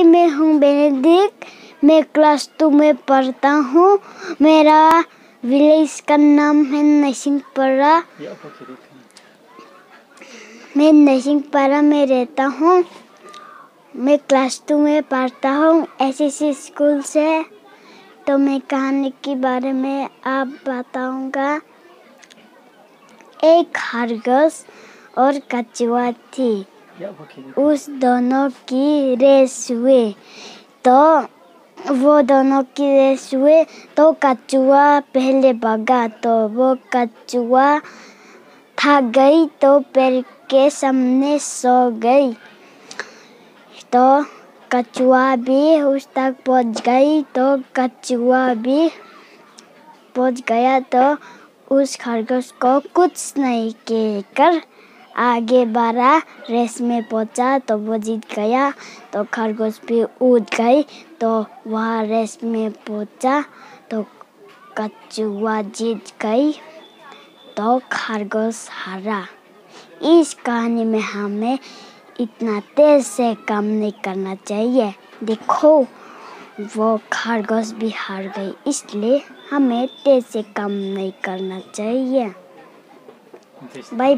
हाय, मैं हूँ बेनेडिक मैं क्लास टू में पढ़ता हूँ। मेरा विलेज का नाम है नरसिंहपरा। मैं नरसिंहपरा में रहता हूँ। मैं क्लास टू में पढ़ता हूँ। एसएससी स्कूल से तो मैं कहानी के बारे में आप बताऊँगा। एक खरगोश और कछुआ थी। उस दोनों की रेस हुए तो वो दोनों की रेस हुए तो कछुआ पहले भगा तो वो कछुआ थक गई तो पेड़ के सामने सो गई। तो कछुआ भी उस तक पहुँच गई तो कछुआ भी पहुँच गया। तो उस खरगोश को कुछ नहीं कहकर आगे बढ़ा रेस में पहुँचा तो वो जीत गया तो खरगोश भी उड़ गई तो वह रेस में पहुँचा तो कछुआ जीत गई तो खरगोश हारा। इस कहानी में हमें इतना तेज से काम नहीं करना चाहिए। देखो वो खरगोश भी हार गई इसलिए हमें तेज से काम नहीं करना चाहिए। बाय